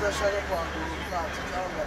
udashaka kwandura ubwato cyangwa